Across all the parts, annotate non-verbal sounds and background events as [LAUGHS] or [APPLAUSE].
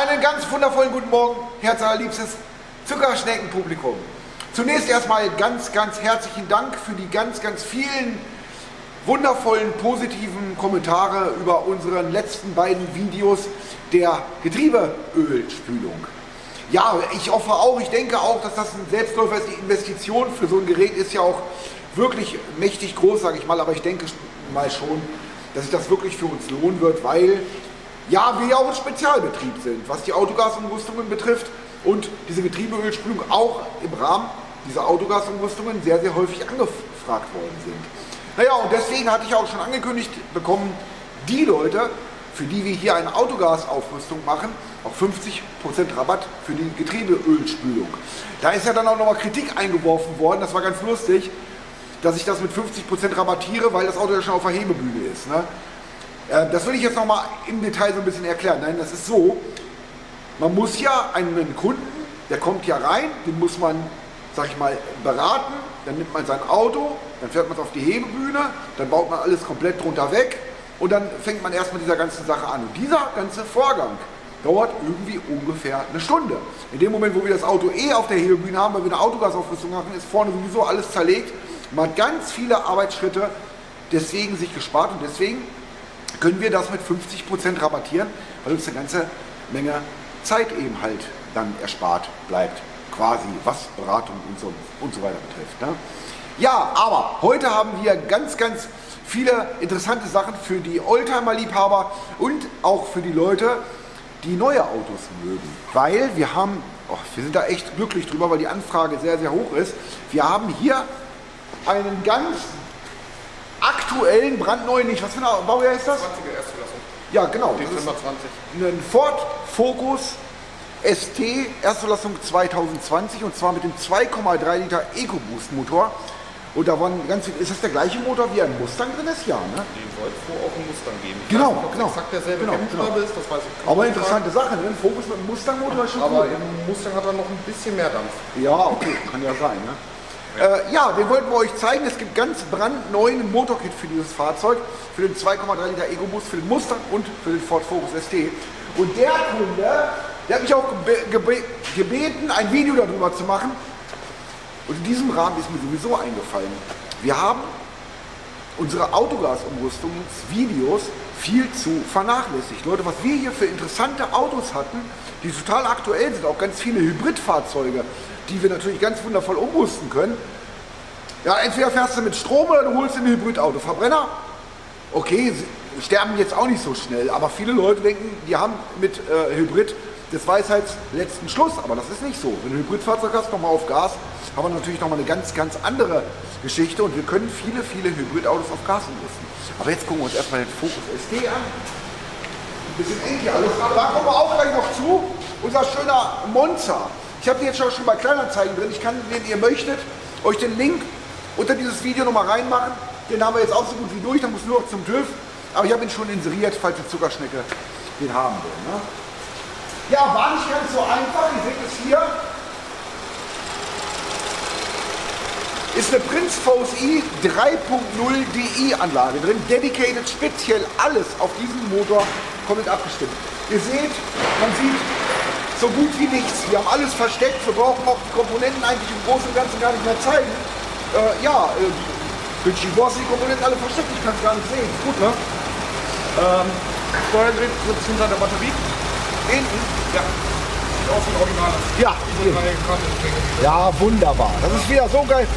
Einen ganz wundervollen guten Morgen, Herz allerliebstes Zuckerschneckenpublikum. Zunächst erstmal ganz, ganz herzlichen Dank für die ganz, ganz vielen wundervollen positiven Kommentare über unseren letzten beiden Videos der Getriebeölspülung. Ja, ich hoffe auch, ich denke auch, dass das ein Selbstläufer ist. Die Investition für so ein Gerät ist ja auch wirklich mächtig groß, sage ich mal, aber ich denke mal schon, dass sich das wirklich für uns lohnen wird, weil ja, wir ja auch ein Spezialbetrieb sind, was die Autogasumrüstungen betrifft und diese Getriebeölspülung auch im Rahmen dieser Autogasumrüstungen sehr, sehr häufig angefragt worden sind. Naja, und deswegen hatte ich auch schon angekündigt bekommen, die Leute, für die wir hier eine Autogasaufrüstung machen, auch 50% Rabatt für die Getriebeölspülung. Da ist ja dann auch nochmal Kritik eingeworfen worden, das war ganz lustig, dass ich das mit 50% rabattiere, weil das Auto ja schon auf der Hebebühne ist. Ne? Äh, das will ich jetzt nochmal im Detail so ein bisschen erklären. Nein, das ist so, man muss ja einen Kunden, der kommt ja rein, den muss man, sag ich mal, beraten, dann nimmt man sein Auto, dann fährt man es auf die Hebebühne, dann baut man alles komplett drunter weg und dann fängt man erst mit dieser ganzen Sache an. Und dieser ganze Vorgang dauert irgendwie ungefähr eine Stunde. In dem Moment, wo wir das Auto eh auf der Hebebühne haben, weil wir eine Autogasaufrüstung machen, ist vorne sowieso alles zerlegt. Man hat ganz viele Arbeitsschritte deswegen sich gespart und deswegen können wir das mit 50% rabattieren, weil uns eine ganze Menge Zeit eben halt dann erspart bleibt, quasi, was Beratung und so, und so weiter betrifft. Ne? Ja, aber heute haben wir ganz, ganz viele interessante Sachen für die Oldtimer-Liebhaber und auch für die Leute, die neue Autos mögen. Weil wir haben, oh, wir sind da echt glücklich drüber, weil die Anfrage sehr, sehr hoch ist. Wir haben hier einen ganz aktuellen, brandneuen, nicht, was für ein Baujahr ist das? 20er Erstklassung. Ja, genau. Dezember 20. Ein Ford Focus ST Erstverlassung 2020 und zwar mit dem 2,3 Liter EcoBoost Motor. Und da waren ganz viel, ist das der gleiche Motor wie ein Mustang drin ist? Ja, ne? Den soll es wohl auch ein Mustang geben. Ich Genau, weiß genau. exakt derselbe Genau, genau. ist, das weiß ich Aber interessante Sache, ne? Ein Focus mit einem Mustang-Motor ist schon Aber cool. im Mustang hat er noch ein bisschen mehr Dampf. Ja, okay, kann ja sein. Ne? Äh, ja, den wollten wir euch zeigen. Es gibt ganz brandneuen Motorkit für dieses Fahrzeug, für den 2,3 Liter EcoBoost, für den Mustang und für den Ford Focus ST. Und der Kunde, der hat mich auch gebe gebeten, ein Video darüber zu machen. Und in diesem Rahmen ist mir sowieso eingefallen, wir haben unsere Autogasumrüstungsvideos viel zu vernachlässigt. Leute, was wir hier für interessante Autos hatten, die total aktuell sind, auch ganz viele Hybridfahrzeuge, die wir natürlich ganz wundervoll umrüsten können. Ja, entweder fährst du mit Strom oder du holst ein Hybridauto. Verbrenner, okay, sterben jetzt auch nicht so schnell, aber viele Leute denken, die haben mit äh, Hybrid des Weisheits letzten Schluss, aber das ist nicht so. Wenn du ein Hybridfahrzeug hast, nochmal auf Gas, haben wir natürlich nochmal eine ganz, ganz andere Geschichte und wir können viele, viele Hybridautos auf Gas umrüsten. Aber jetzt gucken wir uns erstmal den Focus ST an. Ein bisschen eng hier da kommen wir auch gleich noch zu. Unser schöner Monza. Ich habe den jetzt schon bei Kleinanzeigen drin. Ich kann, wenn ihr möchtet, euch den Link unter dieses Video nochmal reinmachen. Den haben wir jetzt auch so gut wie durch, da muss nur noch zum TÜV. Aber ich habe ihn schon inseriert, falls die Zuckerschnecke den haben will. Ne? Ja, war nicht ganz so einfach. Ihr seht es hier. Ist eine Prinz VSI 3.0 DI Anlage drin. Dedicated speziell alles auf diesen Motor komplett abgestimmt. Ihr seht, man sieht so gut wie nichts. Wir haben alles versteckt. Wir brauchen auch die Komponenten eigentlich im Großen und Ganzen gar nicht mehr zeigen. Äh, ja, äh, Gucci Boss, die Komponenten alle versteckt. Ich kann es gar nicht sehen. Gut, ne? Ähm, Steuergerät sitzt hinter der Batterie. Hinten. Ja. Sieht aus wie ein Original. Ja. Ja, wunderbar. Das ist wieder so geil.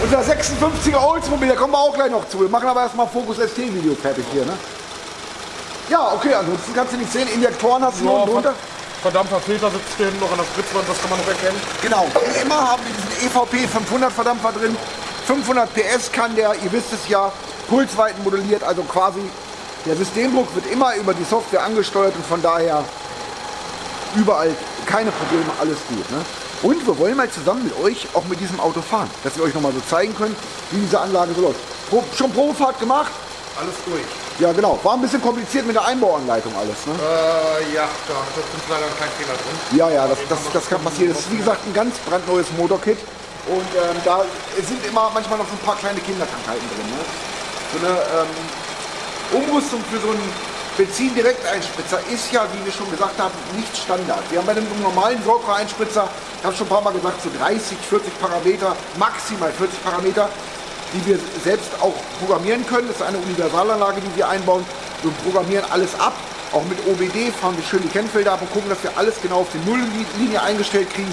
Unser 56er Oldsmobile, da kommen wir auch gleich noch zu. Wir machen aber erstmal Focus ST-Video fertig hier, ne? Ja, okay, ansonsten kannst du nicht sehen. Injektoren hast du Ja, noch drunter. Verdampfer Filter sitzt hier hinten noch an der Spritzwand, das kann man noch erkennen. Genau, wie immer haben wir diesen EVP 500 Verdampfer drin. 500 PS kann der, ihr wisst es ja, Pulsweiten modelliert, also quasi der Systemdruck wird immer über die Software angesteuert und von daher überall keine Probleme, alles gut. Ne? Und wir wollen mal zusammen mit euch auch mit diesem Auto fahren, dass wir euch nochmal so zeigen können, wie diese Anlage so läuft. Pro, schon Probefahrt gemacht? Alles durch. Ja genau, war ein bisschen kompliziert mit der Einbauanleitung alles. Ne? Äh, ja, da ist leider kein Fehler drin. Ja, ja, das, das, das kann passieren. Das ist wie gesagt ein ganz brandneues Motorkit. Und ähm, da sind immer manchmal noch so ein paar kleine Kinderkrankheiten drin. Ne? So eine ähm, Umrüstung für so einen Benzin-Direkteinspritzer ist ja, wie wir schon gesagt haben, nicht Standard. Wir haben bei einem normalen Saugrohreinspritzer, ich habe schon ein paar Mal gesagt, so 30, 40 Parameter, maximal 40 Parameter, die wir selbst auch programmieren können. Das ist eine Universalanlage, die wir einbauen. Wir programmieren alles ab. Auch mit OBD fahren wir schön die Kennfelder ab und gucken, dass wir alles genau auf die Nulllinie eingestellt kriegen.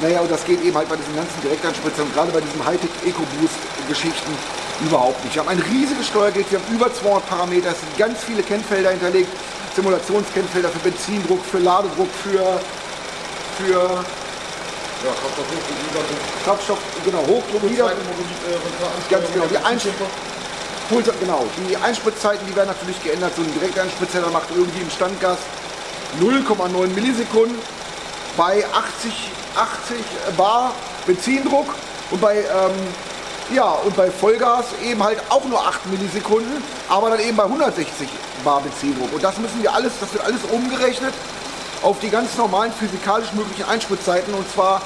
Naja, und das geht eben halt bei diesen ganzen Direktanspritzern, gerade bei diesen Hightech EcoBoost-Geschichten überhaupt nicht. Wir haben ein riesiges Steuergerät, wir haben über 200 Parameter, es sind ganz viele Kennfelder hinterlegt, Simulationskennfelder für Benzindruck, für Ladedruck, für, für Ja, Kraftstoff genau, Hochdruck, Nieder, äh, Ganz genau, die. Pulsar, genau, die Einspritzzeiten, die werden natürlich geändert. So ein Direkteinspritzer, der macht irgendwie im Standgas 0,9 Millisekunden bei 80, 80 Bar Benzindruck und bei, ähm, ja, und bei Vollgas eben halt auch nur 8 Millisekunden, aber dann eben bei 160 Bar Benzindruck. Und das müssen wir alles, das wird alles umgerechnet auf die ganz normalen physikalisch möglichen Einspritzzeiten und zwar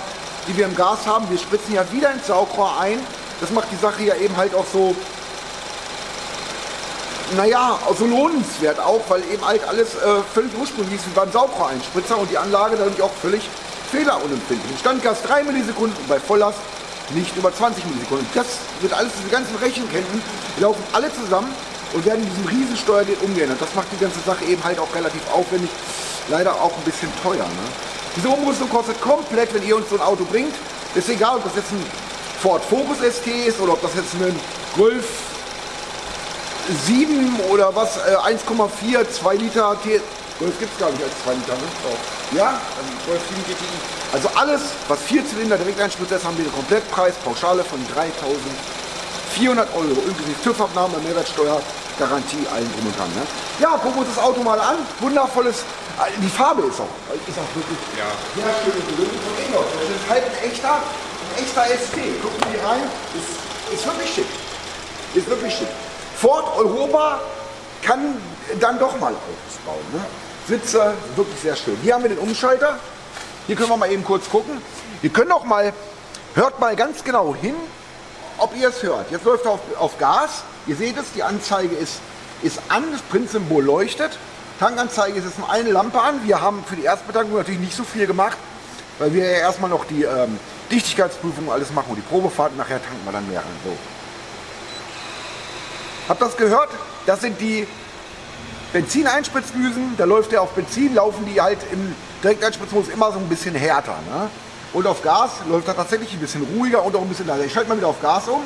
die wir im Gas haben. Wir spritzen ja wieder ins Saugrohr ein. Das macht die Sache ja eben halt auch so naja, so lohnenswert auch, weil eben halt alles äh, völlig ursprünglich ist wie beim Saugrohreinspritzer und die Anlage dadurch auch völlig fehlerunempfindlich. Standgas 3 Millisekunden und bei Volllast nicht über 20 Millisekunden. Das wird alles, diese ganzen Rechenketten, laufen alle zusammen und werden diesem riesen Steuergerät umgeändert. Das macht die ganze Sache eben halt auch relativ aufwendig, leider auch ein bisschen teuer. Ne? Diese Umrüstung kostet komplett, wenn ihr uns so ein Auto bringt, ist egal, ob das jetzt ein Ford Focus ST ist oder ob das jetzt ein Golf 7 oder was, äh, 1,4, 2 Liter T. Golf gibt es gar nicht als 2 Liter, ne? Doch. Ja? Also Golf 7 GTI. Also alles, was 4 Zylinder Direkteinspritzer ist, haben wir eine Komplettpreis, Pauschale von 3.400 Euro, inklusive TÜV-Abnahme, Mehrwertsteuer, Garantie, allen drum und dran. Ne? Ja, gucken wir uns das Auto mal an. Wundervolles, äh, die Farbe ist auch, ist auch wirklich Ja. sehr von Ingolf. Das ist halt ein echter, ein echter ST. Gucken wir hier rein, ist, ist wirklich schick. Ist wirklich schick. Ford Europa kann dann doch mal Autos bauen. Ne? Sitze, wirklich sehr schön. Hier haben wir den Umschalter. Hier können wir mal eben kurz gucken. Wir können auch mal, hört mal ganz genau hin, ob ihr es hört. Jetzt läuft er auf, auf Gas. Ihr seht es, die Anzeige ist, ist an, das Printsymbol leuchtet. Tankanzeige ist jetzt nur eine Lampe an. Wir haben für die Erstbetankung natürlich nicht so viel gemacht, weil wir ja erstmal noch die ähm, Dichtigkeitsprüfung alles machen und die Probefahrt. Nachher tanken wir dann mehr an. So. Habt ihr das gehört? Das sind die Benzineinspritzdüsen. Da läuft der auf Benzin, laufen die halt im Direkteinspritzmodus immer so ein bisschen härter. Ne? Und auf Gas läuft er tatsächlich ein bisschen ruhiger und auch ein bisschen leiser. Ich schalte mal wieder auf Gas um.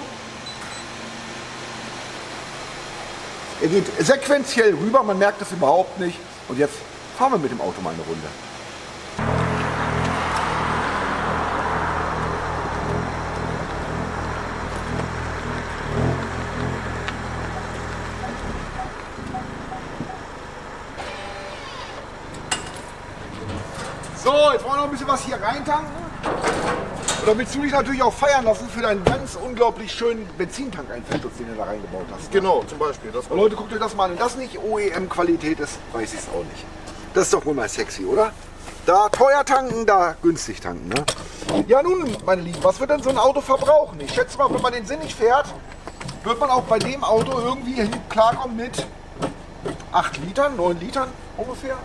Er geht sequenziell rüber, man merkt das überhaupt nicht. Und jetzt fahren wir mit dem Auto mal eine Runde. So, jetzt wollen wir noch ein bisschen was hier reintanken. Und da willst du dich natürlich auch feiern lassen für deinen ganz unglaublich schönen Benzintankeinfeldschutz, den du da reingebaut hast. Genau, zum Beispiel. Das Und Leute, guckt euch das mal an. Wenn das nicht OEM-Qualität ist, weiß ich es auch nicht. Das ist doch wohl mal sexy, oder? Da teuer tanken, da günstig tanken. Ne? Ja nun, meine Lieben, was wird denn so ein Auto verbrauchen? Ich schätze mal, wenn man den sinnig fährt, wird man auch bei dem Auto irgendwie klarkommen mit 8 Litern, 9 Litern ungefähr.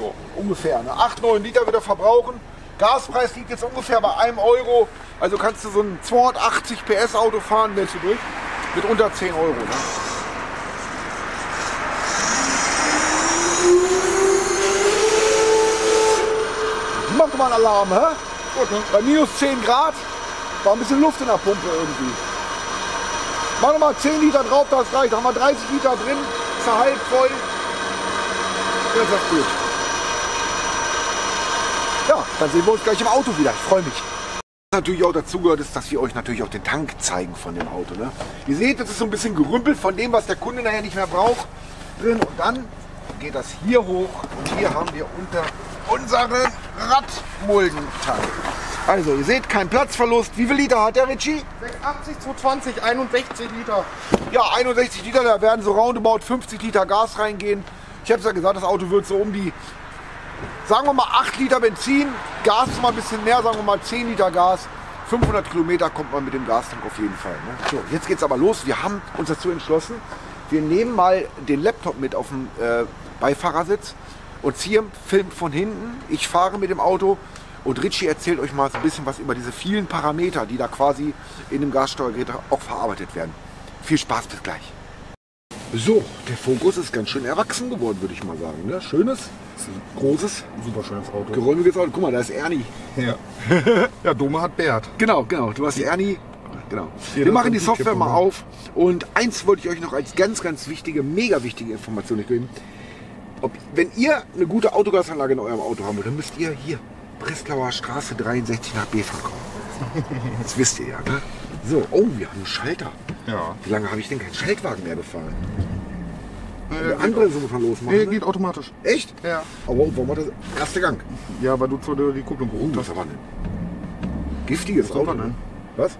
Ja. Ungefähr, ne? 8, 9 Liter wird er verbrauchen. Gaspreis liegt jetzt ungefähr bei einem Euro. Also kannst du so ein 280 PS Auto fahren, wärst du durch. Mit unter 10 Euro. Ne? Die macht mal einen Alarm, hä? Gut, ne? Bei minus 10 Grad war ein bisschen Luft in der Pumpe irgendwie. Mach noch mal 10 Liter drauf, das reicht. Da haben wir 30 Liter drin, ist er halb voll. Das ist gut. Dann sehen wir uns gleich im Auto wieder. Ich freue mich. Was natürlich auch dazu gehört, ist, dass wir euch natürlich auch den Tank zeigen von dem Auto. Ne? Ihr seht, das ist so ein bisschen gerümpelt von dem, was der Kunde nachher nicht mehr braucht drin. Und dann geht das hier hoch und hier haben wir unter unseren Radmuldentank. Also, ihr seht, kein Platzverlust. Wie viel Liter hat der Ritchie? 680, 220, 61 Liter. Ja, 61 Liter, da werden so roundabout 50 Liter Gas reingehen. Ich habe es ja gesagt, das Auto wird so um die, sagen wir mal 8 Liter Benzin, Gas mal ein bisschen mehr, sagen wir mal 10 Liter Ss, 500 Kilometer kommt man mit dem Gastank auf jeden Fall. Ne? So, jetzt geht's aber los. Wir haben uns dazu entschlossen, wir nehmen mal den Laptop mit auf dem äh, Beifahrersitz und Zier filmt von hinten. Ich fahre mit dem Auto und Richie erzählt euch mal so ein bisschen was über diese vielen Parameter, die da quasi in dem Gassteuergerät auch verarbeitet werden. Viel Spaß, bis gleich. So, der Fokus ist ganz schön erwachsen geworden, würde ich mal sagen. Ne? Schönes, großes, Super schönes Auto. geräumiges Auto. Guck mal, da ist Ernie. Ja. [LAUGHS] ja, Dome hat Bert. Genau, genau. Du hast Ernie. Genau. Hier, Wir machen die Software mal auf. Und eins wollte ich euch noch als ganz, ganz wichtige, mega wichtige Information geben. Ob, wenn ihr eine gute Autogasanlage in eurem Auto haben wollt, dann müsst ihr hier Breslauer Straße 63 nach B kommen. [LAUGHS] Das wisst ihr ja, ne? So, oh, wir haben einen Schalter. Ja. Wie lange habe ich denn keinen Schaltwagen mehr gefahren? Äh, so von losmachen. Nee, ne? geht automatisch. Echt? Ja. Aber warum war das erste Gang? Ja, weil du zu der die Kupplung Oh, gerufen das hast. aber ein giftiges Was Auto. denn? Was?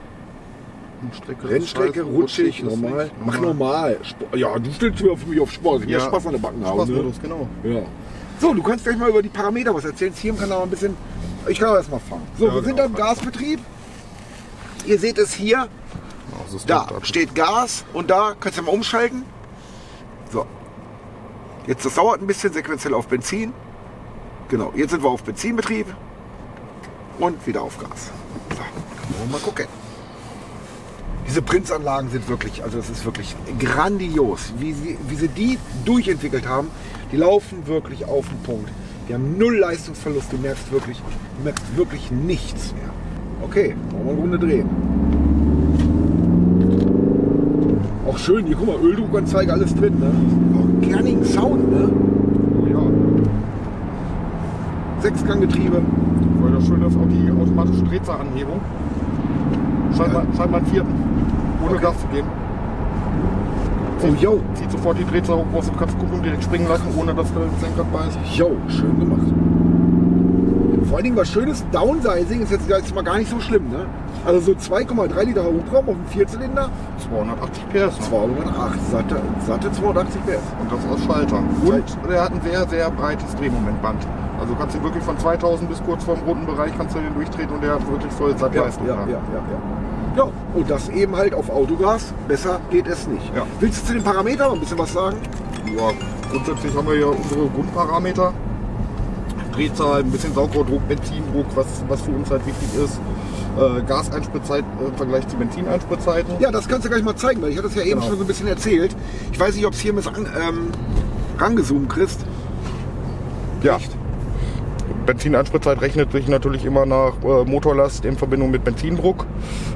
Rennstrecke, Rennstrecke, rutschig, ist normal. Mach normal. Sp- Ja, du stellst mir für mich auf Sport. Ich Ja. Spaß an der Backen haben. Spaßmodus, genau. Ne? Ja. So, du kannst gleich mal über die Parameter was erzählen. Hier im Kanal ein bisschen. Ich kann aber erst mal fahren. So, Ja, wir sind genau. am Gasbetrieb. Ihr seht es hier. Da steht Gas und da kannst du mal umschalten. So. Jetzt das dauert ein bisschen sequenziell auf Benzin. Genau, jetzt sind wir auf Benzinbetrieb und wieder auf Gas. So, wir mal gucken. Diese Prinzanlagen sind wirklich, also das ist wirklich grandios, wie sie, wie sie die durchentwickelt haben. Die laufen wirklich auf den Punkt. Die haben null Leistungsverlust. Du merkst wirklich, du merkst wirklich nichts mehr. Okay, wollen wir eine Runde drehen. Auch schön, hier guck mal, Öldruckanzeige, alles drin, ne? Auch kernigen Sound, ne? Ja. Sechsganggetriebe. Weil das Schöne ist auch die automatische Drehzahlanhebung. Scheinbar, scheinbar einen vierten. Ohne Okay. Gas zu geben. Oh, yo, Zieht sofort die Drehzahl hoch, brauchst du kannst Kupplung direkt springen lassen, ohne dass der Lenkrad bei ist. yo, schön gemacht. Vor allen Dingen was Schönes, Downsizing ist jetzt jetzt mal gar nicht so schlimm, ne? Also so 2,3 Liter Hubraum auf dem Vierzylinder, 280 PS. Ne? 208, satte, satte 280 PS. Und das als Schalter. Und der hat ein sehr, sehr breites Drehmomentband. Also kannst du wirklich von 2000 bis kurz vorm roten Bereich kannst du den durchtreten und der hat wirklich voll Ja, Sattleistung. ja, ja, ja, ja. Ja, und das eben halt auf Autogas. Besser geht es nicht. Ja. Willst du zu den Parametern noch ein bisschen was sagen? Ja, grundsätzlich haben wir ja unsere Grundparameter. Drehzahl, ein bisschen Saugrohrdruck, Benzindruck, was, was für uns halt wichtig ist. Äh, Gaseinspritzzeit äh, im Vergleich zu Benzinspritzzeiten. Ja, das kannst du gleich mal zeigen, weil ich hatte es ja eben Genau. schon so ein bisschen erzählt. Ich weiß nicht, ob es hier mit ähm, rangezoomt kriegst. Ja. Nicht? Benzineinspritzeit rechnet sich natürlich immer nach äh, Motorlast in Verbindung mit Benzindruck,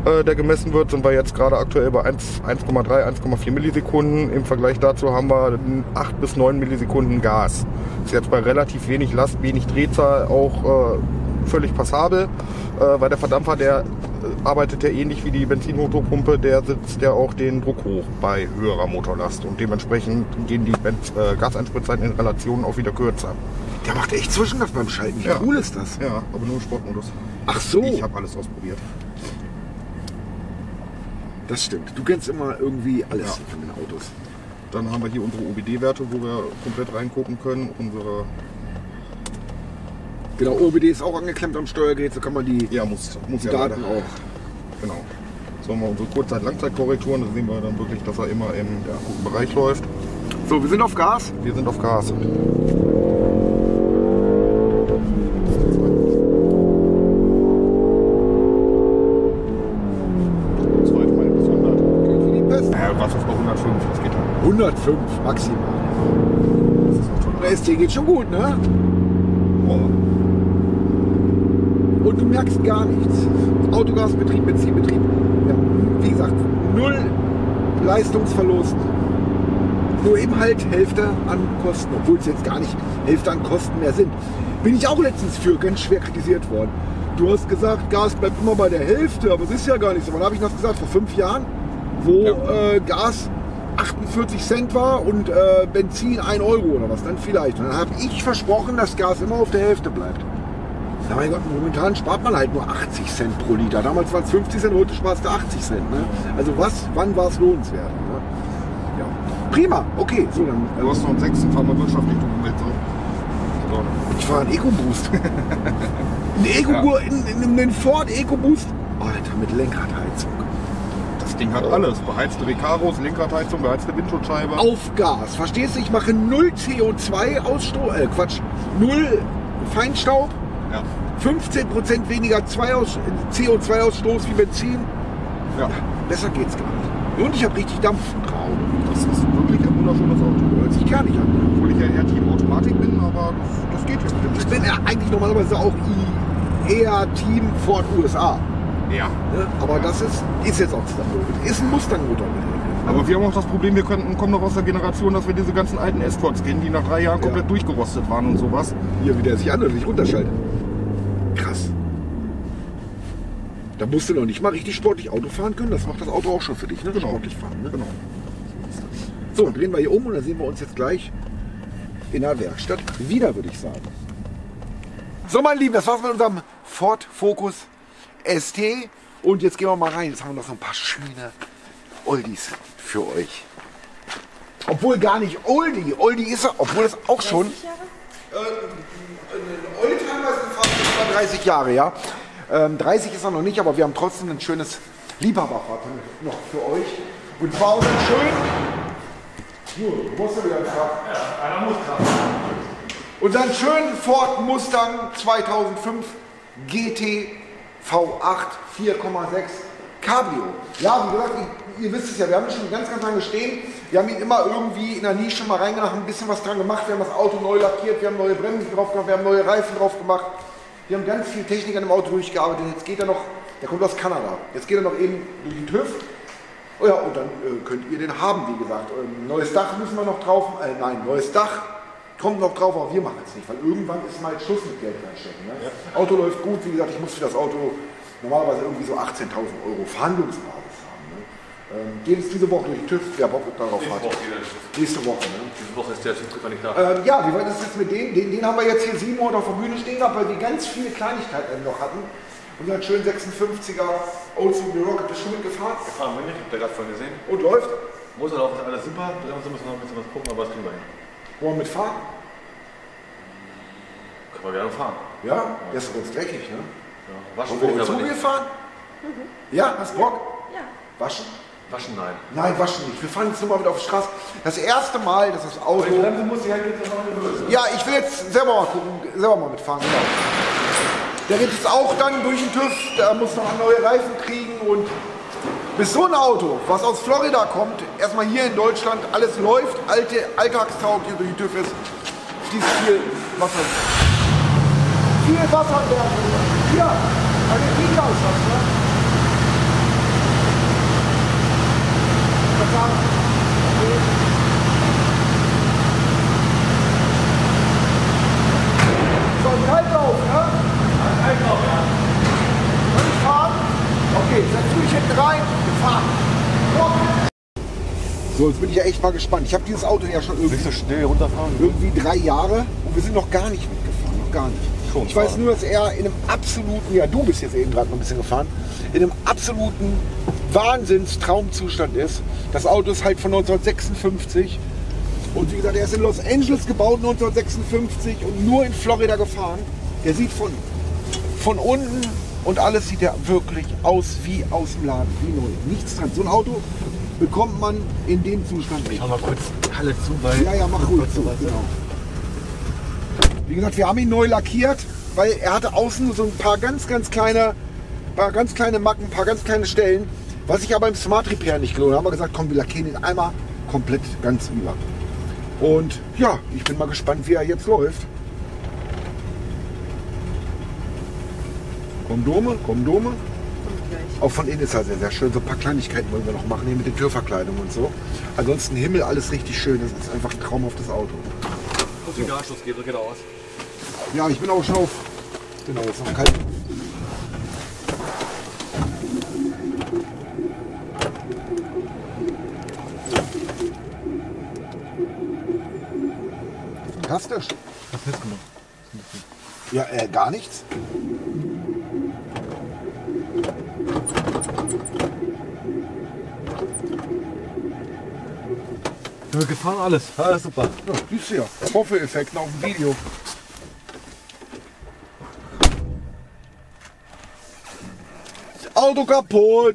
äh, der gemessen wird. Sind wir jetzt gerade aktuell bei 1 1,3, 1,4 Millisekunden. Im Vergleich dazu haben wir 8 bis 9 Millisekunden Gas. Ist jetzt bei relativ wenig Last, wenig Drehzahl auch äh, völlig passabel, äh, weil der Verdampfer, der arbeitet ja ähnlich wie die Benzinmotorpumpe, der setzt ja auch den Druck hoch bei höherer Motorlast und dementsprechend gehen die Benz äh, Gaseinspritzzeiten in Relation auch wieder kürzer. Der macht echt Zwischengas beim Schalten. Wie Ja. cool ist das? Ja, aber nur im Sportmodus. Ach so, Ich habe alles ausprobiert. das stimmt. Du kennst immer irgendwie alles Ja. von den Autos. Dann haben wir hier unsere OBD-Werte, wo wir komplett reingucken können. Unsere, Genau, OBD ist auch angeklemmt am Steuergerät, so kann man die, ja, muss, muss die ja Daten leider- auch. Genau. So haben wir unsere Kurzzeit-Langzeitkorrekturen. Da sehen wir dann wirklich, dass er immer im guten Bereich läuft. So, wir sind auf Gas. Wir sind auf Gas. Zweite Mal bis 100. Geht wie die Pest. Ja, was ist bei 105? Das geht halt. 105 maximal. Das ist schon Der ST geht schon gut, ne? Und du merkst gar nichts. Autogasbetrieb, Benzinbetrieb. Ja, wie gesagt, null Leistungsverlust. Nur eben halt Hälfte an Kosten, obwohl es jetzt gar nicht Hälfte an Kosten mehr sind. Bin ich auch letztens für ganz schwer kritisiert worden. Du hast gesagt, Gas bleibt immer bei der Hälfte, aber es ist ja gar nicht so. Wann habe ich das gesagt? Vor fünf Jahren, wo Ja. äh, Gas 48 Cent war und äh, Benzin 1 Euro oder was dann vielleicht. Und dann habe ich versprochen, dass Gas immer auf der Hälfte bleibt. Na mein Gott, momentan spart man halt nur 80 Cent pro Liter. Damals waren es 50 Cent, heute sparst du 80 Cent. Ne? Also was, wann war es lohnenswert? Ne? Ja. Prima, okay. So, dann, Du hast noch einen sechsten, fahren wir wirtschaftlich, so. ich fahre einen EcoBoost. ein Eco in, in, in den Ford EcoBoost. Alter, mit Lenkradheizung. Das Ding hat alles. Beheizte Recaros, Lenkradheizung, beheizte Windschutzscheibe. Auf Gas. Verstehst du? Ich mache null CO2-Ausstoß, äh Quatsch, null Feinstaub, Ja. 15% weniger Zwei- Aus- CO2-Ausstoß wie Benzin. ja. Besser geht's gar nicht. Und ich habe richtig Dampf. Traum. Das ist wirklich ein wunderschönes Auto. Hört sich gar nicht an. Obwohl ich ja eher Team Automatik bin, aber das, das geht jetzt. Ich bin ja eigentlich normalerweise auch eher Team Ford USA. Ja. Ne? Aber das ist, ist jetzt auch zusammen. Ist ein Mustang-Motor. Aber wir haben auch das Problem, wir können, kommen noch aus der Generation, dass wir diese ganzen alten Escorts kennen, die nach drei Jahren Ja. komplett durchgerostet waren und sowas. Hier, wie der sich anhört, sich runterschaltet. Da musst du noch nicht mal richtig sportlich Auto fahren können. Das macht das Auto auch schon für dich, ne? Genau. Sportlich fahren. Ne? Genau. So, drehen wir hier um und dann sehen wir uns jetzt gleich in der Werkstatt wieder, würde ich sagen. So, meine Lieben, das war's mit unserem Ford Focus ST. Und jetzt gehen wir mal rein. Jetzt haben wir noch so ein paar schöne Oldies für euch. Obwohl gar nicht Oldie. Oldie ist er, obwohl es auch schon. Äh, ein Oldtimer ist fast über 30 Jahre, ja. Ähm, 30 ist er noch nicht, aber wir haben trotzdem ein schönes Liebhaberfahrzeug noch für euch. Und zwar unseren schönen. Nur, du musst ja wieder Ja, einer muss Unseren schönen Ford Mustang 2005 GT V8 4,6 Cabrio. Ja, wie gesagt, ihr, ihr wisst es ja, wir haben ihn schon ganz, ganz lange stehen. Wir haben ihn immer irgendwie in der Nische mal reingebracht, ein bisschen was dran gemacht. Wir haben das Auto neu lackiert, wir haben neue Bremsen drauf gemacht, wir haben neue Reifen drauf gemacht. Wir haben ganz viel Technik an dem Auto durchgearbeitet. Jetzt geht er noch, der kommt aus Kanada. Jetzt geht er noch eben durch den TÜV. Oh ja, und dann äh, könnt ihr den haben, wie gesagt. Ähm, neues Dach müssen wir noch drauf. Äh, nein, neues Dach kommt noch drauf, aber wir machen es nicht, weil irgendwann ist mal Schluss mit Geld reinstecken. Ne? Auto läuft gut, wie gesagt, ich muss für das Auto normalerweise irgendwie so 18.000 Euro Verhandlungsbasis? Ähm, geht es diese Woche durch den TÜV, wer Bock darauf hat. Woche TÜV. Nächste Woche. Ne? Diese Woche ist der gar nicht da. Ähm, ja, wie weit ist es jetzt mit denen? Den, den haben wir jetzt hier sieben Monate auf der Bühne stehen gehabt, weil wir ganz viele Kleinigkeiten noch hatten. Unseren schönen 56er Oldsmobile New Rocket bist du mitgefahren Fahren wir nicht, habt ihr gerade vorhin gesehen. und läuft. Motorlauf ist alles super, Bremse müssen wir noch ein bisschen was gucken, aber das kriegen wir hin. Wollen wir mitfahren? Können wir gerne fahren. Ja, der ist ganz dreckig, ne? Ja. Waschen Und wir will ich aber Automobil nicht. fahren? Ja, hast Bock? Ja. Waschen? Waschen nein. Nein, waschen nicht. Wir fahren jetzt nur mal wieder auf die Straße. Das erste Mal, dass das Auto. Bremse muss ich halt jetzt noch eine lösen. Ja, ich will jetzt selber mal gucken, selber mal mitfahren. Genau. Der geht jetzt auch dann durch den TÜV, der muss noch neue Reifen kriegen und bis so ein Auto, was aus Florida kommt, erstmal hier in Deutschland, alles läuft, alte, alltagstauglich durch den TÜV ist, fließt viel Wasser. Viel Wasser in der Hier, ist das, ne? Was sagen? Okay. So, ein Kaltlauf, ne? Ein Kaltlauf, ja. Soll ich fahren? Okay, setz du dich hinten rein. Wir fahren. So, jetzt bin ich ja echt mal gespannt. Ich habe dieses Auto ja schon irgendwie, so schnell runterfahren. irgendwie drei Jahre und wir sind noch gar nicht mitgefahren. Noch gar nicht. Schon ich weiß nur, dass er in einem absoluten, ja du bist jetzt eben gerade noch ein bisschen gefahren, in einem absoluten Wahnsinnstraumzustand ist. Das Auto ist halt von 1956 und wie gesagt, er ist in Los Angeles gebaut 1956 und nur in Florida gefahren. Der sieht von, von unten und alles sieht er wirklich aus wie aus dem Laden, wie neu. Nichts dran. So ein Auto bekommt man in dem Zustand nicht. Schau mal kurz Halle zu, weil. Ja, ja, mach ruhig zu. Genau. Wie gesagt, wir haben ihn neu lackiert, weil er hatte außen so ein paar ganz, ganz kleine, paar ganz kleine Macken, ein paar ganz kleine Stellen, was sich aber im Smart Repair nicht gelohnt hat. haben wir gesagt, komm, wir lackieren ihn einmal komplett ganz über. Und ja, ich bin mal gespannt, wie er jetzt läuft. Kondome, Kondome. Auch von innen ist er sehr, sehr schön. So ein paar Kleinigkeiten wollen wir noch machen hier mit der Türverkleidung und so. Ansonsten Himmel, alles richtig schön. Das ist einfach ein traumhaftes Auto. Muss den Gasschluss geben, so geht er aus. Ja, ich bin auch schon auf. Genau, jetzt noch kalt. Fantastisch. Was hast du gemacht? Ja, äh, gar nichts. Wir gefahren alles. Alles super. Ja, siehst du ja. Vorführeffekten auf dem Video. Auto kaputt.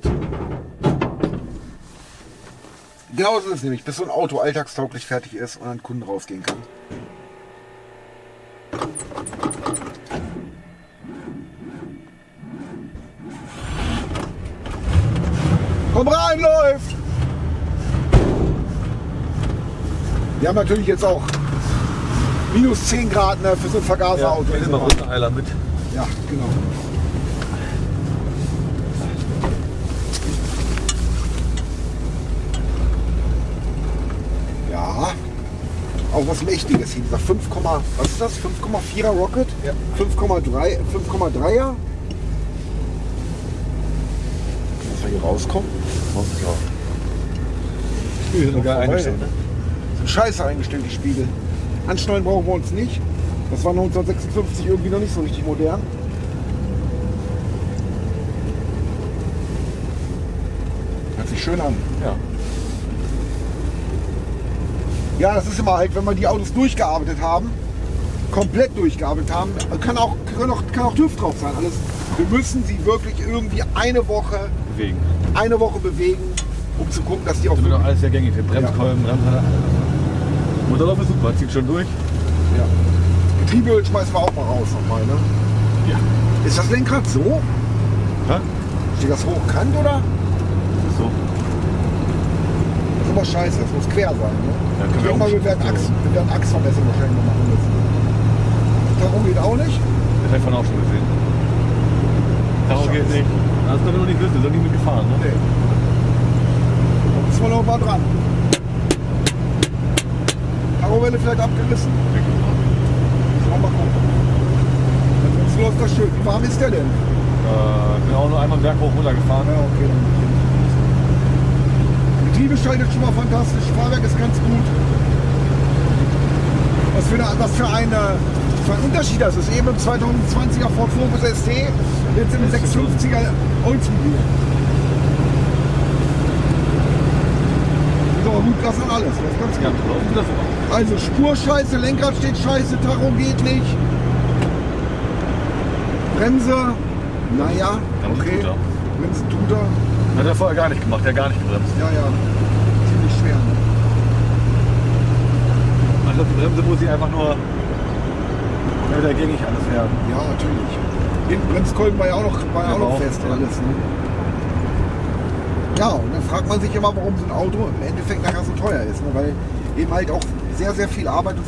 Genau so ist es nämlich, bis so ein Auto alltagstauglich fertig ist und an Kunden rausgehen kann. Komm rein, läuft! Wir haben natürlich jetzt auch minus 10 Grad ne, für so ein Vergaserauto. ich nehme mal Rundenheiler mit. Ja, genau. Ja, auch was Mächtiges hier. Dieser 5, was ist das? 5,4er Rocket? Ja. 5,3, 5,3er? Dass wir hier rauskommen. Die sind sogar eingestellt. ne? Scheiße eingestellt, die Spiegel. Anschneiden brauchen wir uns nicht. Das war 1956 irgendwie noch nicht so richtig modern. Hört sich schön an. Ja. Ja, das ist immer halt, wenn wir die Autos durchgearbeitet haben, komplett durchgearbeitet haben, kann auch, kann auch, kann auch TÜV drauf sein. Alles. Wir müssen sie wirklich irgendwie eine Woche, Bewegen. eine Woche bewegen, um zu gucken, dass die auch Das wird auch alles sehr gängig. Bremskolben, Bremshalle. Motorlauf ist super, zieht schon durch. ja. Getriebeöl schmeißen wir auch mal raus nochmal, ne? Ja. Ist das Lenkrad so? Hä? Steht das hochkant oder? So. Das ist aber scheiße, das muss quer sein, ne? Ja, können ich wir denke mal, wir werden. Achs, wir werden Achsverbesserung wahrscheinlich noch machen müssen. Tacho geht auch nicht? Das habe ich von auch schon gesehen. Tacho geht nicht. Das ist doch noch nicht wissen, ist doch nicht mitgefahren. Ne? Nee. Da müssen wir noch mal dran. Tachowelle vielleicht abgerissen. Müssen wir mal gucken. Ansonsten läuft das schön. Wie warm ist der denn? Äh, bin auch nur einmal Berg hoch runter gefahren. Ja, okay. Getriebe schaltet schon mal fantastisch. Fahrwerk ist ganz gut. Was für, eine, was für, eine, für ein Unterschied das ist. Eben im 2020er Ford Focus ST, jetzt im 650er Oldsmobile. Das und alles. Das ist ganz Ja. Also Spur scheiße, Lenkrad steht scheiße, Tacho geht nicht. Bremse, naja, okay. er. Bremse tut er. Hat er vorher gar nicht gemacht, der hat gar nicht gebremst. Ja, ja. Ziemlich schwer. Ne? Also die Bremse muss ich einfach nur ja, wieder gängig alles werden. Ja, natürlich. Hinten Bremskolben war ja auch noch, war ja auch noch fest alles. Ne? Ja, und dann fragt man sich immer, warum so ein Auto im Endeffekt nachher so teuer ist. Ne? Weil eben halt auch sehr, sehr viel Arbeit und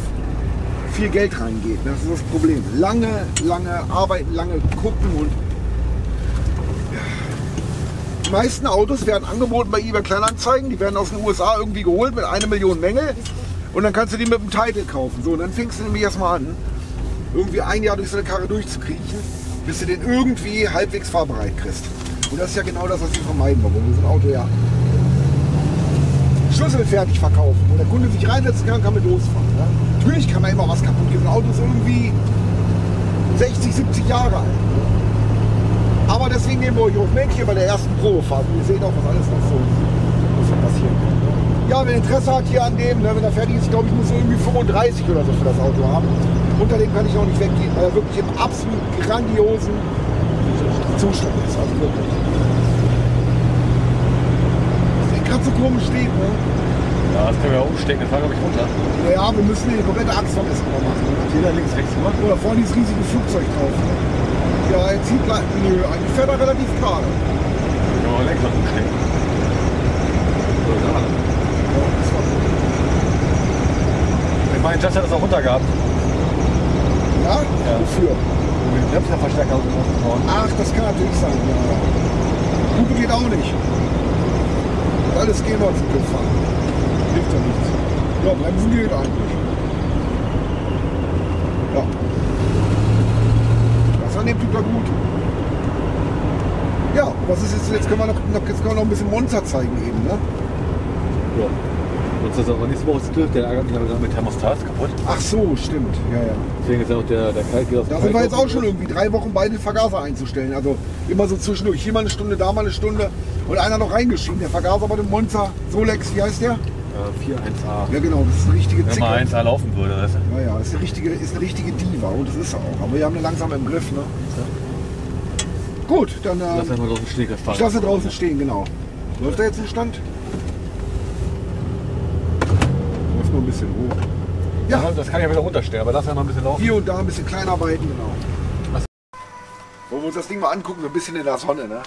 viel Geld reingeht. ne? Das ist das Problem. Lange, lange arbeiten, lange gucken und die meisten Autos werden angeboten bei eBay Kleinanzeigen. Die werden aus den USA irgendwie geholt mit einer Million Mängel. Und dann kannst du die mit dem Title kaufen. So, und dann fängst du nämlich erstmal an, irgendwie ein Jahr durch so eine Karre durchzukriechen, bis du den irgendwie halbwegs fahrbereit kriegst. Und das ist ja genau das, was wir vermeiden wollen. Wir ein Auto ja schlüsselfertig verkaufen, wo der Kunde sich reinsetzen kann, kann mit losfahren. Ja? Natürlich kann man immer was kaputt gehen. Ein Auto ist irgendwie 60, 70 Jahre alt. Aber deswegen nehmen wir euch mit hier bei der ersten Probefahrt. Und ihr seht auch, was alles noch so, passieren kann. Ja, wer Interesse hat hier an dem, ne, wenn er fertig ist, glaube ich, muss irgendwie 35 oder so für das Auto haben. Unter dem kann ich auch nicht weggehen, weil er wirklich im absolut grandiosen Zustand ist. Also wirklich. Das ist gerade so komisch steht, ne? Ja, das können wir ja umstecken, das fahren glaube ich runter. Ja, wir müssen hier die komplette Achsvermessung mal machen. Jeder links, rechts gemacht. Oder vorne dieses riesige Flugzeug drauf. Ne? Ja, er zieht gleich. Nö, eigentlich fährt er relativ gerade. Können wir mal Lenkrad umstecken. So, da. Ja, das war gut. Ich meine, Just hat das auch runter gehabt. Ja? Ja. Wofür? Um den Bremserverstärker auszubauen. Ach, das kann natürlich sein. Ja. Hupe geht auch nicht. Alles gehen wir zum Griff fahren. Hilft ja nichts. Ja, bremsen geht eigentlich. Ja. Das an dem gut. Ja, was ist jetzt? Jetzt können wir noch, noch, jetzt können wir noch ein bisschen Monster zeigen eben, ne? Ja. Sonst ist aber nächste Woche TÜV, der ärgert mich gerade mit Thermostat kaputt. Ach so, stimmt. Ja, ja. Deswegen ist ja auch der, der Kalt geht aus Da sind wir jetzt auch schon irgendwie drei Wochen bei den Vergaser einzustellen. Also immer so zwischendurch. Hier mal eine Stunde, da mal eine Stunde. Und einer noch reingeschrieben. Der Vergaser bei dem Monster Solex, wie heißt der? Äh, 4-1A. Ja genau, das ist eine richtige Wenn Zicke. mal 1A laufen würde, weißt du? Ja, ja, ist eine richtige, ist eine richtige Diva und das ist er auch. Aber wir haben eine langsam im Griff, ne? Gut, dann äh, Lass einmal draußen stehen. ich lasse draußen stehen, genau. Läuft da jetzt ein Stand? Läuft nur ein bisschen hoch. Ja, das kann ja wieder runterstellen, aber lass einmal ein bisschen laufen. Hier und da ein bisschen kleinarbeiten, genau. Wollen wir uns das Ding mal angucken, so ein bisschen in der Sonne, ne?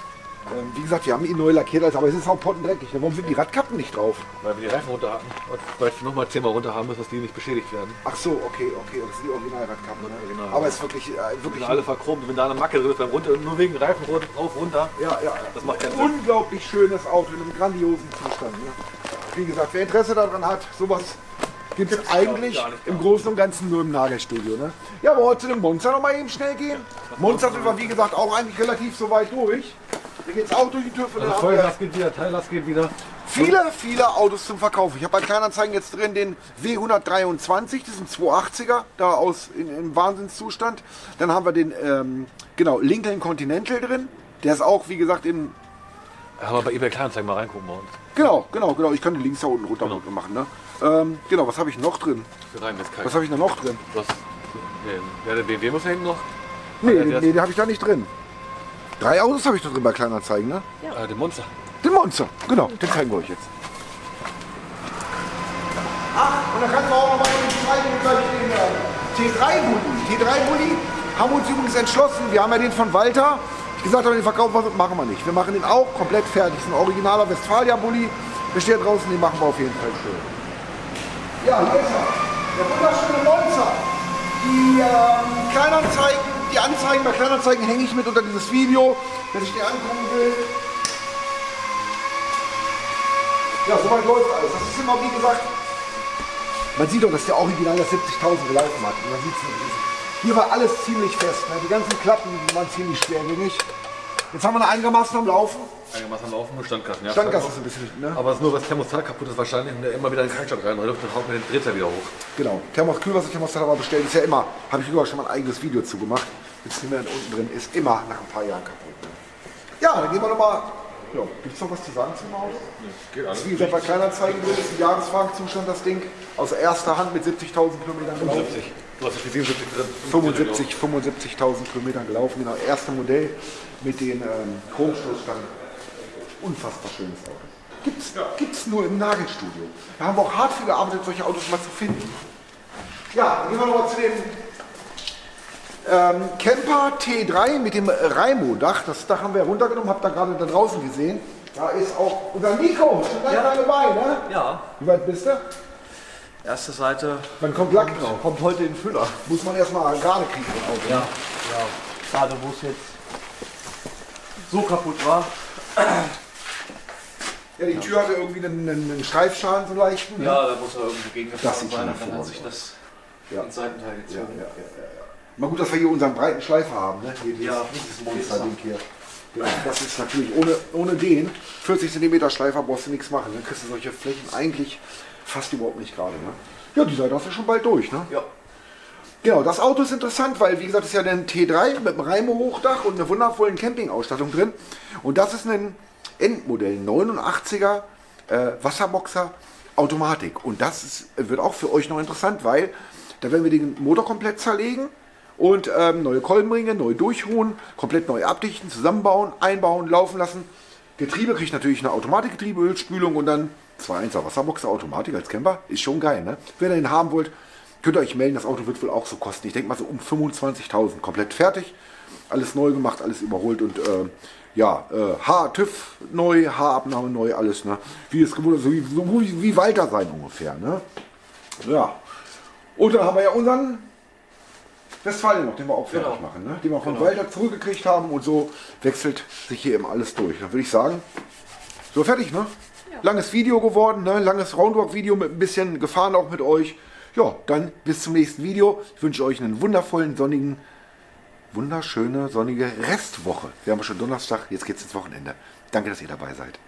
Ähm, wie gesagt, wir haben ihn neu lackiert, also, aber es ist auch pottendreckig. ne? Warum sind die Radkappen nicht drauf? Weil wir die Reifen runter haben. Und weil wir nochmal zehnmal runter haben müssen, dass die nicht beschädigt werden. Ach so, okay, okay, das sind die Originalradkappen. Ne? Original. Aber es ist wirklich, äh, wirklich alle verchromt. Wenn da eine Macke drin ist beim runter, nur wegen Reifen drauf runter. ja, ja, Das macht keinen Sinn. unglaublich schönes Auto in einem grandiosen Zustand. Ne? Wie gesagt, wer Interesse daran hat, sowas gibt es eigentlich gar nicht, im Großen und Ganzen nur im Nagelstudio. Ne? Ja, aber heute zu dem Monster noch mal eben schnell gehen. Monster sind wir, wie gesagt, auch eigentlich relativ so weit durch. Hier geht's auch durch die Tür. von Also der. Vollgas geht wieder, Teillast geht wieder. Viele, viele Autos zum Verkauf. Ich habe bei Kleinanzeigen jetzt drin den W123, das ist ein 280er, da aus in, im Wahnsinnszustand. Dann haben wir den ähm, genau Lincoln Continental drin. Der ist auch, wie gesagt, in Da haben wir bei eBay Kleinanzeigen mal reingucken bei uns. genau, genau, genau. Ich kann die Links da unten runter machen. Ne? Ähm, genau, was habe ich noch drin? Rein. Was habe ich da noch drin? Was? Nee, ja, der BMW muss da hinten noch. Nee, ist- nee, den habe ich da nicht drin. Drei Autos habe ich da drin bei Kleinanzeigen, ne? Äh, den Monster. Den Monster, genau, den zeigen wir euch jetzt. Ach, und dann kannst du auch noch mal eben zeigen, gleich den äh, T3-Bulli. T3-Bulli haben wir uns übrigens entschlossen, wir haben ja den von Walter. Ich gesagt habe, den verkaufen wir, machen wir nicht. Wir machen den auch komplett fertig. Das ist ein originaler Westfalia-Bulli. Der steht draußen, den machen wir auf jeden Fall schön. Ja, hier ist er. Der wunderschöne Monster. Die ähm, Kleinanzeigen, die Anzeigen bei Kleinanzeigen hänge ich mit unter dieses Video, wenn ich dir angucken will. Ja, soweit läuft alles. Das ist immer, wie gesagt, man sieht doch, dass der Original das 70.000 gelaufen hat. Man sieht's nicht. Hier war alles ziemlich fest. Ne? Die ganzen Klappen waren ziemlich schwergängig. Jetzt haben wir eine einigermaßen am Laufen. Einigermaßen am Laufen und Standkasten. Ja, Standgas ist ein bisschen, ne? Aber es ist nur, was Thermostat kaputt ist wahrscheinlich und der immer wieder in den Kalkstadt rein läuft, dann haut mir den Drehter wieder hoch. Genau. Thermos Kühlwasser, Thermostat aber bestellt. Ist ja immer, habe ich überall schon mal ein eigenes Video zu gemacht. Wir dann unten drin, ist immer nach ein paar Jahren kaputt. Ne? Ja, dann gehen wir nochmal. Ja, Gibt es noch was zu sagen zum Auto? Geht Das ist wie gesagt bei Kleinanzeigen drin, ist ein Jahreswagenzustand das Ding. Aus erster Hand mit 70.000 Kilometern gelaufen. 70. Du hast die 77 drin. 75, 75.000 Kilometern gelaufen. Genau, erste Modell mit den ähm, Chromstoßstangen. Unfassbar schönes Auto. Gibt's, gibt's nur im Nagelstudio. Da haben wir auch hart für gearbeitet, solche Autos mal zu finden. Ja, dann gehen wir nochmal zu dem ähm, Camper T3 mit dem Raimo-Dach. Das Dach haben wir runtergenommen, habt ihr gerade da draußen gesehen. Da ist auch unser Nico, schon ganz lange bei, ne? Ja, Wie weit bist du? erste Seite Man kommt Lack drauf. kommt heute in Füller. Muss man erstmal gerade kriegen, das Auto. Ja, ja. Gerade wo es jetzt so kaputt war. Ja, die Tür hatte irgendwie einen, einen, Streifschaden, so leichten. ne? Ja, da muss er irgendwie Das gegengefahren sieht sein dann hat sich das Ja. ins Seitenteil Ja, gezogen. ja, ja, ja, ja. Mal gut, dass wir hier unseren breiten Schleifer haben, ne? Hier dieses, Ja, dieses Monster-Ding hier. Ja, das ist natürlich, ohne, ohne den 40 cm Schleifer brauchst du nichts machen. Dann kriegst du solche Flächen eigentlich fast überhaupt nicht gerade. Ne? Ja, die Seite hast du schon bald durch. Ne? Ja. Genau, das Auto ist interessant, weil wie gesagt, ist ja ein T3 mit einem Reimo-Hochdach und einer wundervollen Campingausstattung drin. Und das ist ein Endmodell, 89er äh, Wasserboxer Automatik. Und das ist, wird auch für euch noch interessant, weil da werden wir den Motor komplett zerlegen und ähm, neue Kolbenringe, neu durchruhen, komplett neu abdichten, zusammenbauen, einbauen, laufen lassen. Getriebe kriegt natürlich eine Automatikgetriebe, Ölspülung und dann 2.1er Wasserboxer Automatik als Camper. Ist schon geil, ne? Wenn ihr den haben wollt, könnt ihr euch melden. Das Auto wird wohl auch so kosten. Ich denke mal so um 25.000. Komplett fertig. Alles neu gemacht, alles überholt und äh, ja, äh, TÜV neu, Haarabnahme neu, alles, ne? Wie es gewohnt ist, so wie, so wie, wie Walter sein ungefähr, ne? Ja. Und dann haben wir ja unseren Westfalen noch, den wir auch fertig Genau. machen, ne? Den wir von Walter zurückgekriegt haben und so wechselt sich hier eben alles durch. Dann würde ich sagen, so fertig, ne? Langes Video geworden, ne? Langes Roundwalk-Video mit ein bisschen Gefahren auch mit euch. Ja, dann bis zum nächsten Video. Ich wünsche euch einen wundervollen, sonnigen, wunderschöne, sonnige Restwoche. Wir haben schon Donnerstag, jetzt geht's ins Wochenende. Danke, dass ihr dabei seid.